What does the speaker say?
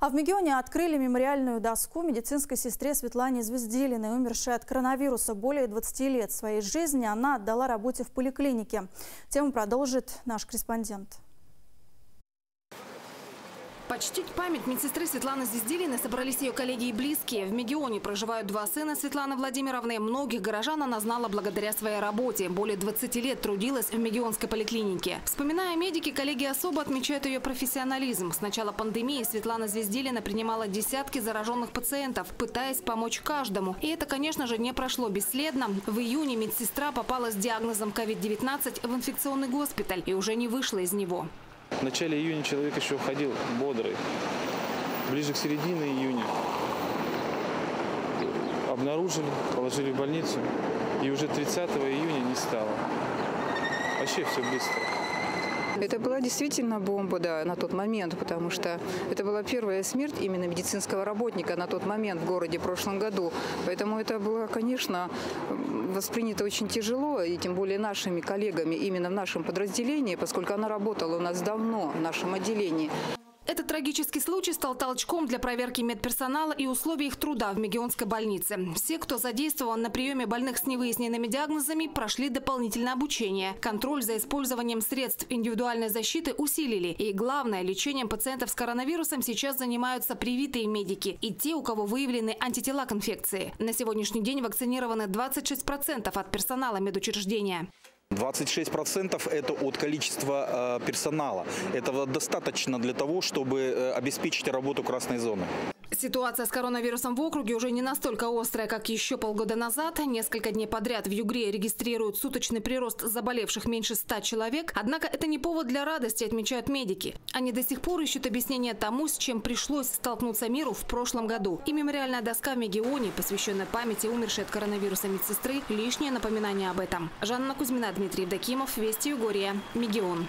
А в Мегионе открыли мемориальную доску медицинской сестре Светлане Звезделиной, умершей от коронавируса более 20 лет своей жизни. Она отдала работе в поликлинике. Тему продолжит наш корреспондент. Почтить память медсестры Светланы Звезделиной собрались ее коллеги и близкие. В Мегионе проживают два сына Светланы Владимировны. Многих горожан она знала благодаря своей работе. Более 20 лет трудилась в Мегионской поликлинике. Вспоминая медики, коллеги особо отмечают ее профессионализм. С начала пандемии Светлана Звезделина принимала десятки зараженных пациентов, пытаясь помочь каждому. И это, конечно же, не прошло бесследно. В июне медсестра попала с диагнозом COVID-19 в инфекционный госпиталь и уже не вышла из него. В начале июня человек еще уходил бодрый. Ближе к середине июня обнаружили, положили в больницу. И уже 30 июня не стало. Вообще все быстро. Это была действительно бомба, да, на тот момент, потому что это была первая смерть именно медицинского работника на тот момент в городе в прошлом году. Поэтому это было, конечно, воспринято очень тяжело, и тем более нашими коллегами именно в нашем подразделении, поскольку она работала у нас давно в нашем отделении. Этот трагический случай стал толчком для проверки медперсонала и условий их труда в Мегионской больнице. Все, кто задействован на приеме больных с невыясненными диагнозами, прошли дополнительное обучение. Контроль за использованием средств индивидуальной защиты усилили. И главное, лечением пациентов с коронавирусом сейчас занимаются привитые медики и те, у кого выявлены антитела к инфекции. На сегодняшний день вакцинированы 26% от персонала медучреждения. 26% это от количества э, персонала. Этого достаточно для того, чтобы э, обеспечить работу красной зоны. Ситуация с коронавирусом в округе уже не настолько острая, как еще полгода назад. Несколько дней подряд в Югре регистрируют суточный прирост заболевших меньше 100 человек. Однако это не повод для радости, отмечают медики. Они до сих пор ищут объяснение тому, с чем пришлось столкнуться миру в прошлом году. И мемориальная доска в Мегионе, посвященная памяти умершей от коронавируса медсестры, лишнее напоминание об этом. Жанна Кузьмина, Дмитрий Евдокимов, Вести Югория, Мегион.